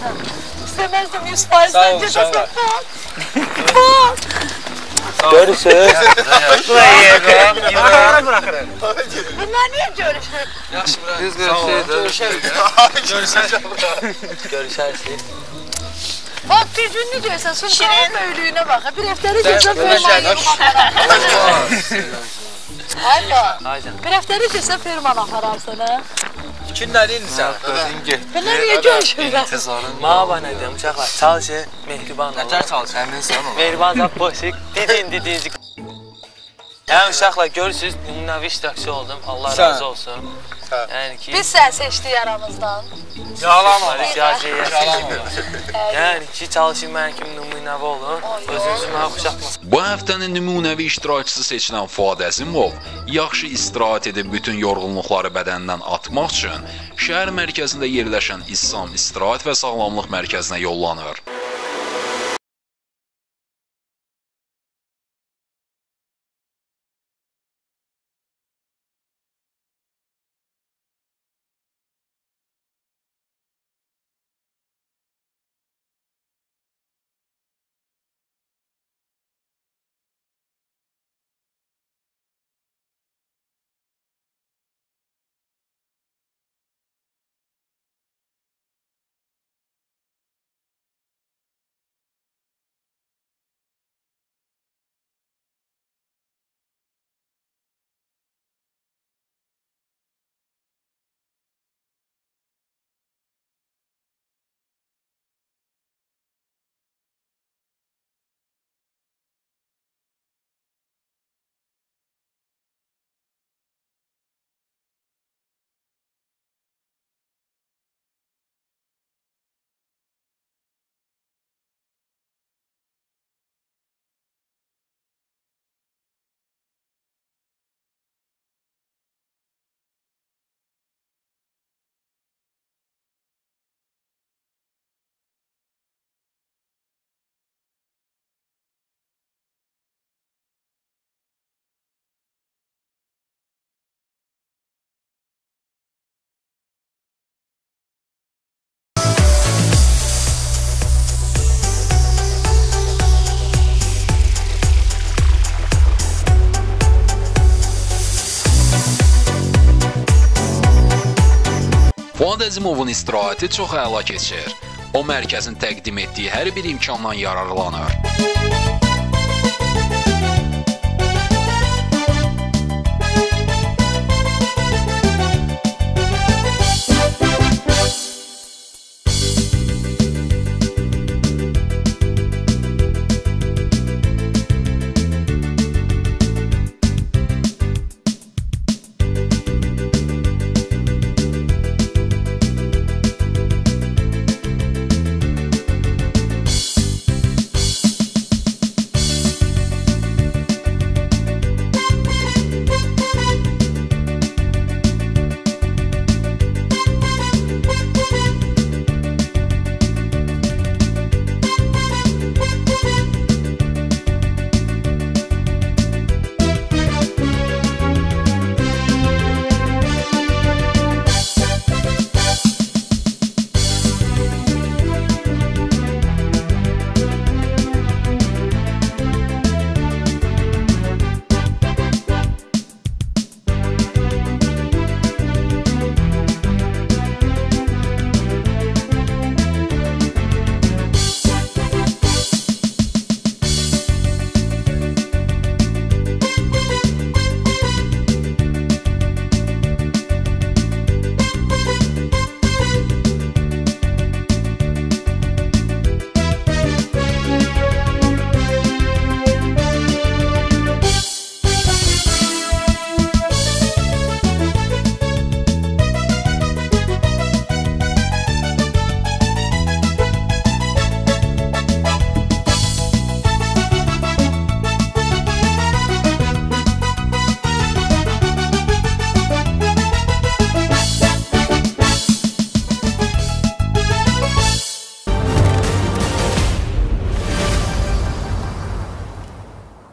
sen. İstemezdim yüz faiz. Sağ olun, sağ olun. Bak. Görüşürüz. Bunlar niye görüşür? Biz görüşürüz. Görüşürüz. Görüşürüz. Görüşürüz. Bak bir gün ne diyorsan sonra Şirin. öylüğüne bak. Bir efteri diyorsan fermanı Hayda. Bir efteri diyorsan ferman apararsan ha. Get. Bunlar niyə görüşürlər? Mağaba nə deyim uşaqlar? Çalışın, mehriban olun. Nətər çalış? Əminsən ol. Mehriban zat boşuq. Didin didinizi. Yəni uşaqlar görürsüz, nümunəvi iştirakçı oldum. Allah Sən. razı olsun. Yəni ki, Biz sən seçdik aramızdan. Siyasi Yalan Yəni ki, çalışın mənim kimi nümunəvi olun. Özünüzü mənə xoşatmasın. Bu həftənin nümunəvi iştirakçısı seçilən Fuad Əzimov yaxşı istirahət edib bütün yorğunluqları bədəndən atmaq üçün şəhər mərkəzində yerləşən İssam İstirahət və Sağlamlıq Mərkəzinə yollanır. Əzimovun istirahəti çox əla keçir. O mərkəzin təqdim etdiyi hər bir imkandan yararlanır.